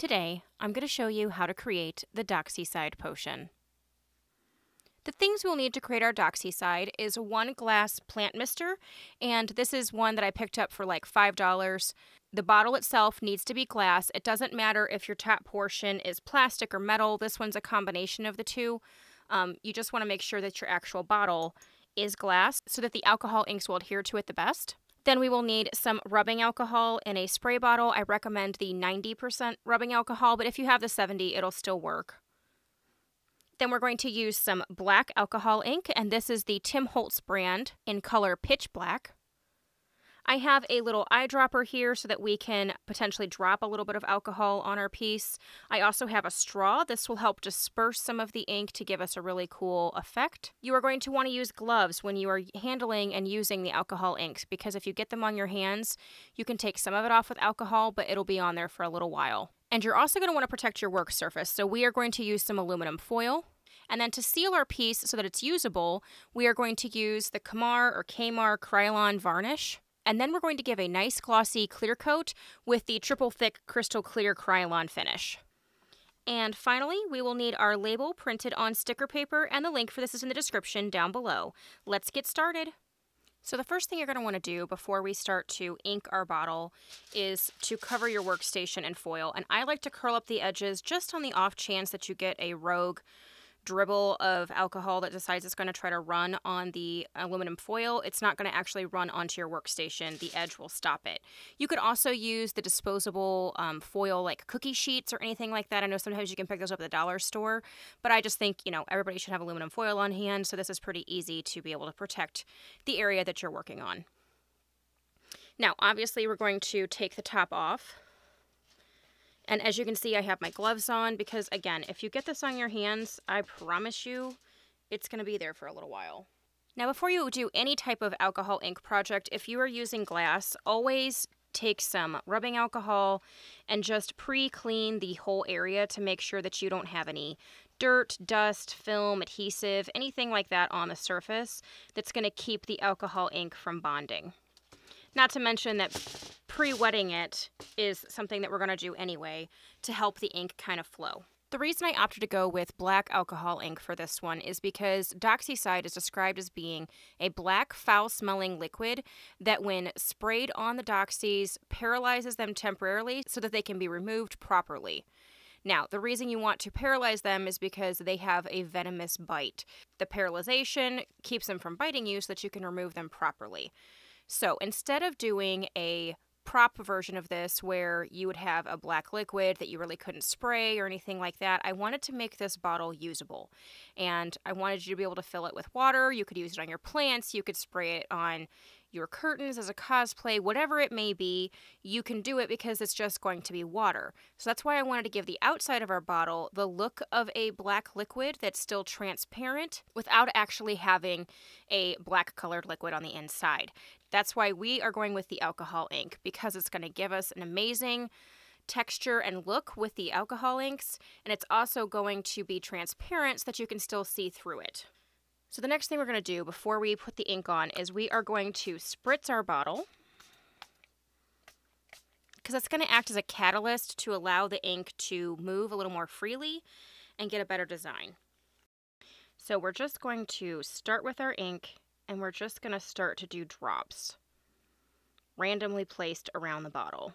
Today, I'm going to show you how to create the Doxycide potion. The things we'll need to create our Doxycide is one glass plant mister, and this is one that I picked up for like $5. The bottle itself needs to be glass. It doesn't matter if your top portion is plastic or metal. This one's a combination of the two. Um, you just want to make sure that your actual bottle is glass so that the alcohol inks will adhere to it the best. Then we will need some rubbing alcohol in a spray bottle. I recommend the 90% rubbing alcohol, but if you have the 70, it'll still work. Then we're going to use some black alcohol ink, and this is the Tim Holtz brand in color Pitch Black. I have a little eyedropper here so that we can potentially drop a little bit of alcohol on our piece. I also have a straw. This will help disperse some of the ink to give us a really cool effect. You are going to want to use gloves when you are handling and using the alcohol inks because if you get them on your hands, you can take some of it off with alcohol, but it'll be on there for a little while. And you're also going to want to protect your work surface. So we are going to use some aluminum foil. And then to seal our piece so that it's usable, we are going to use the Kamar or Kamar Krylon varnish. And then we're going to give a nice glossy clear coat with the triple thick crystal clear Krylon finish. And finally, we will need our label printed on sticker paper, and the link for this is in the description down below. Let's get started. So the first thing you're going to want to do before we start to ink our bottle is to cover your workstation in foil. And I like to curl up the edges just on the off chance that you get a rogue dribble of alcohol that decides it's going to try to run on the aluminum foil, it's not going to actually run onto your workstation. The edge will stop it. You could also use the disposable um, foil like cookie sheets or anything like that. I know sometimes you can pick those up at the dollar store, but I just think, you know, everybody should have aluminum foil on hand, so this is pretty easy to be able to protect the area that you're working on. Now, obviously, we're going to take the top off. And as you can see, I have my gloves on because, again, if you get this on your hands, I promise you it's going to be there for a little while. Now, before you do any type of alcohol ink project, if you are using glass, always take some rubbing alcohol and just pre-clean the whole area to make sure that you don't have any dirt, dust, film, adhesive, anything like that on the surface that's going to keep the alcohol ink from bonding. Not to mention that pre-wetting it is something that we're going to do anyway to help the ink kind of flow. The reason I opted to go with black alcohol ink for this one is because Doxycide is described as being a black, foul smelling liquid that, when sprayed on the doxies, paralyzes them temporarily so that they can be removed properly. Now, the reason you want to paralyze them is because they have a venomous bite. The paralyzation keeps them from biting you so that you can remove them properly. So instead of doing a prop version of this where you would have a black liquid that you really couldn't spray or anything like that, I wanted to make this bottle usable. And I wanted you to be able to fill it with water. You could use it on your plants, you could spray it on your curtains as a cosplay, whatever it may be, you can do it because it's just going to be water. So that's why I wanted to give the outside of our bottle the look of a black liquid that's still transparent without actually having a black colored liquid on the inside. That's why we are going with the alcohol ink because it's going to give us an amazing texture and look with the alcohol inks, and it's also going to be transparent so that you can still see through it. So the next thing we're going to do before we put the ink on is we are going to spritz our bottle because that's going to act as a catalyst to allow the ink to move a little more freely and get a better design. So we're just going to start with our ink and we're just going to start to do drops randomly placed around the bottle.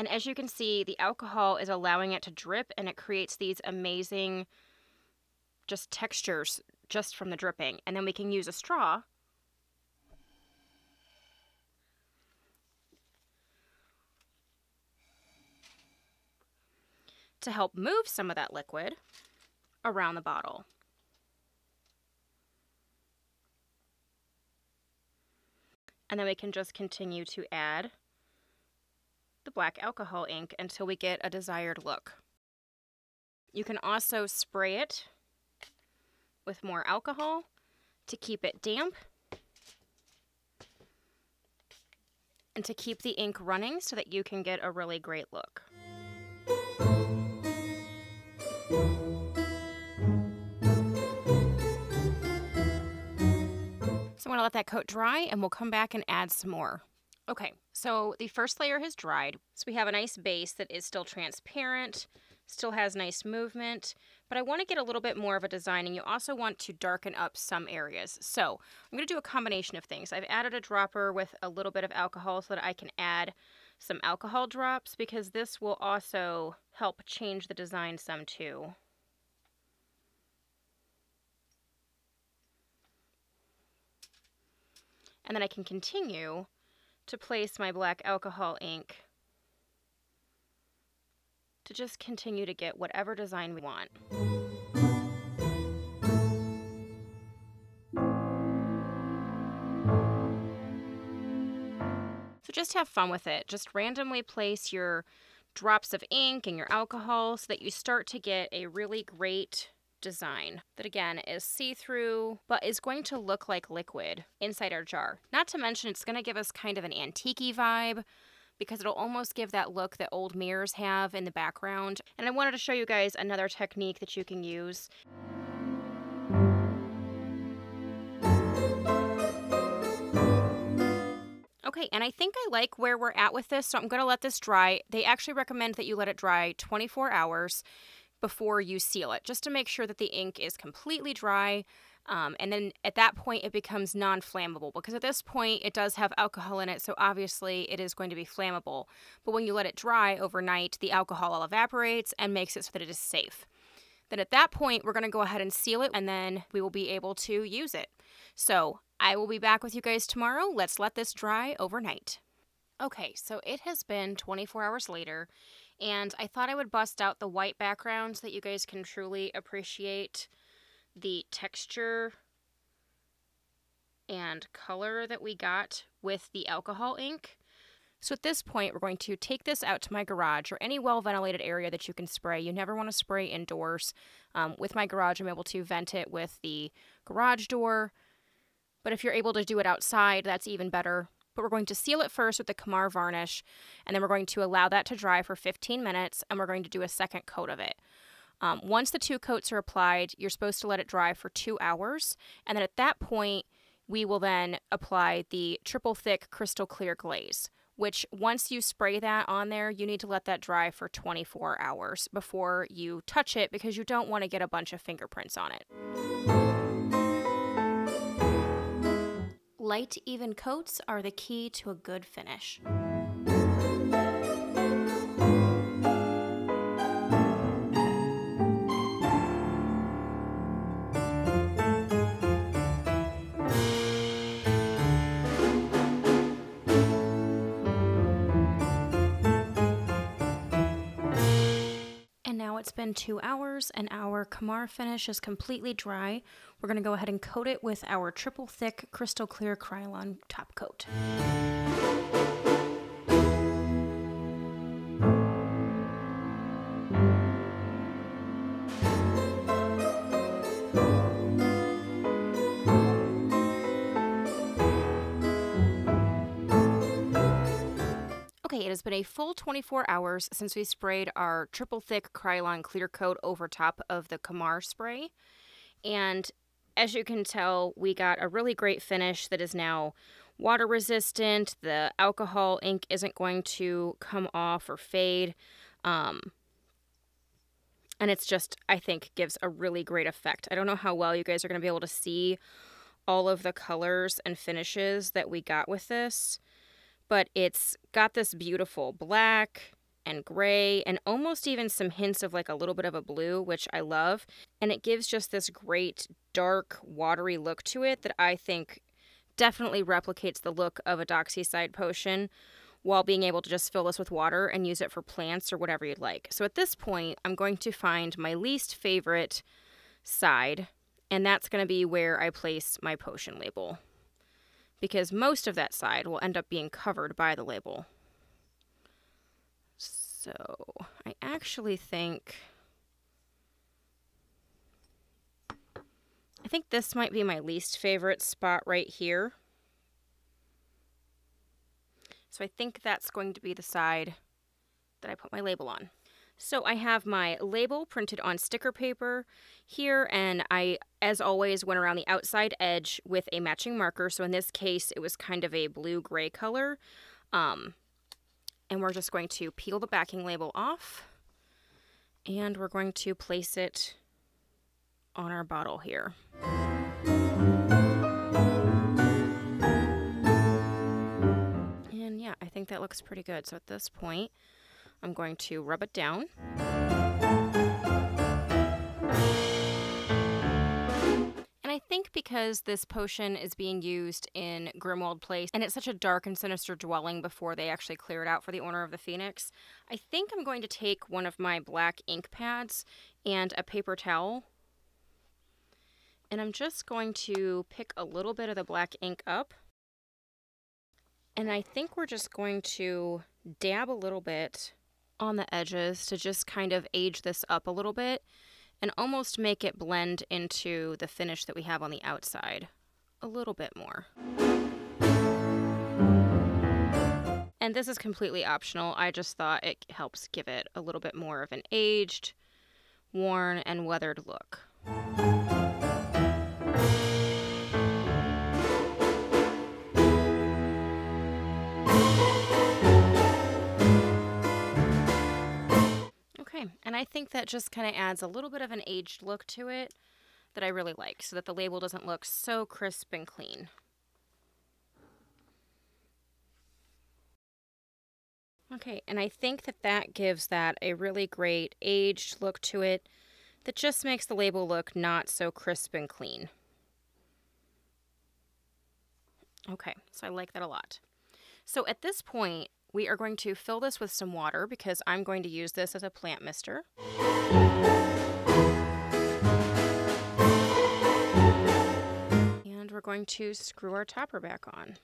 And as you can see, the alcohol is allowing it to drip and it creates these amazing just textures just from the dripping. And then we can use a straw to help move some of that liquid around the bottle. And then we can just continue to add the black alcohol ink until we get a desired look. You can also spray it with more alcohol to keep it damp and to keep the ink running so that you can get a really great look. Let that coat dry and we'll come back and add some more. Okay, so the first layer has dried. So we have a nice base that is still transparent, still has nice movement, but I want to get a little bit more of a design and you also want to darken up some areas. So I'm going to do a combination of things. I've added a dropper with a little bit of alcohol so that I can add some alcohol drops because this will also help change the design some too. And then I can continue to place my black alcohol ink to just continue to get whatever design we want. So just have fun with it. Just randomly place your drops of ink and your alcohol so that you start to get a really great design that again is see-through but is going to look like liquid inside our jar. Not to mention it's going to give us kind of an antique vibe because it'll almost give that look that old mirrors have in the background. And I wanted to show you guys another technique that you can use. Okay, and I think I like where we're at with this, so I'm going to let this dry. They actually recommend that you let it dry 24 hours before you seal it, just to make sure that the ink is completely dry. Um, and then at that point, it becomes non flammable because at this point, it does have alcohol in it, so obviously it is going to be flammable. But when you let it dry overnight, the alcohol all evaporates and makes it so that it is safe. Then at that point, we're going to go ahead and seal it, and then we will be able to use it. So I will be back with you guys tomorrow. Let's let this dry overnight. Okay, so it has been 24 hours later, and I thought I would bust out the white background so that you guys can truly appreciate the texture and color that we got with the alcohol ink. So at this point, we're going to take this out to my garage or any well-ventilated area that you can spray. You never want to spray indoors. Um, with my garage, I'm able to vent it with the garage door. But if you're able to do it outside, that's even better but we're going to seal it first with the Kamar varnish, and then we're going to allow that to dry for 15 minutes, and we're going to do a second coat of it. Um, once the two coats are applied, you're supposed to let it dry for two hours, and then at that point, we will then apply the triple thick crystal clear glaze, which once you spray that on there, you need to let that dry for 24 hours before you touch it because you don't want to get a bunch of fingerprints on it. Light, even coats are the key to a good finish. It's been two hours and our Kamar finish is completely dry. We're going to go ahead and coat it with our triple thick crystal clear Krylon top coat. It has been a full 24 hours since we sprayed our triple thick Krylon clear coat over top of the Kamar spray. And as you can tell, we got a really great finish that is now water resistant. The alcohol ink isn't going to come off or fade. Um, and it's just, I think, gives a really great effect. I don't know how well you guys are going to be able to see all of the colors and finishes that we got with this but it's got this beautiful black and gray and almost even some hints of like a little bit of a blue, which I love. And it gives just this great dark, watery look to it that I think definitely replicates the look of a Doxycide potion while being able to just fill this with water and use it for plants or whatever you'd like. So at this point, I'm going to find my least favorite side, and that's going to be where I place my potion label because most of that side will end up being covered by the label. So I actually think I think this might be my least favorite spot right here. So I think that's going to be the side that I put my label on. So I have my label printed on sticker paper here, and I, as always, went around the outside edge with a matching marker. So in this case, it was kind of a blue-gray color. Um, and we're just going to peel the backing label off and we're going to place it on our bottle here. And yeah, I think that looks pretty good. So at this point, I'm going to rub it down. And I think because this potion is being used in Grimmauld Place and it's such a dark and sinister dwelling before they actually clear it out for the Order of the Phoenix, I think I'm going to take one of my black ink pads and a paper towel. And I'm just going to pick a little bit of the black ink up. And I think we're just going to dab a little bit on the edges to just kind of age this up a little bit and almost make it blend into the finish that we have on the outside a little bit more. And this is completely optional. I just thought it helps give it a little bit more of an aged, worn, and weathered look. Okay, and I think that just kind of adds a little bit of an aged look to it that I really like so that the label doesn't look so crisp and clean. Okay, and I think that that gives that a really great aged look to it that just makes the label look not so crisp and clean. Okay, so I like that a lot. So at this point, we are going to fill this with some water because I'm going to use this as a plant mister. And we're going to screw our topper back on.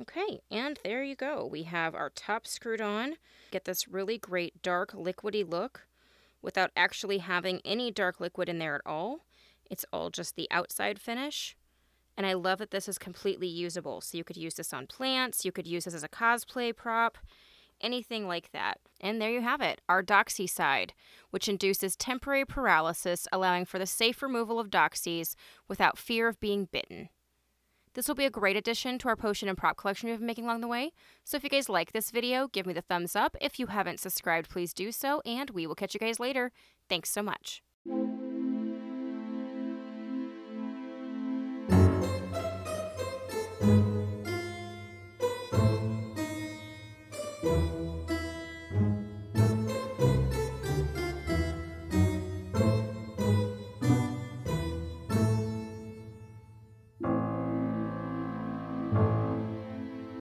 Okay, and there you go. We have our top screwed on. Get this really great dark liquidy look without actually having any dark liquid in there at all. It's all just the outside finish. And I love that this is completely usable. So you could use this on plants, you could use this as a cosplay prop, anything like that. And there you have it, our Doxycide, which induces temporary paralysis, allowing for the safe removal of doxies without fear of being bitten. This will be a great addition to our potion and prop collection we've been making along the way. So if you guys like this video, give me the thumbs up. If you haven't subscribed, please do so, and we will catch you guys later. Thanks so much.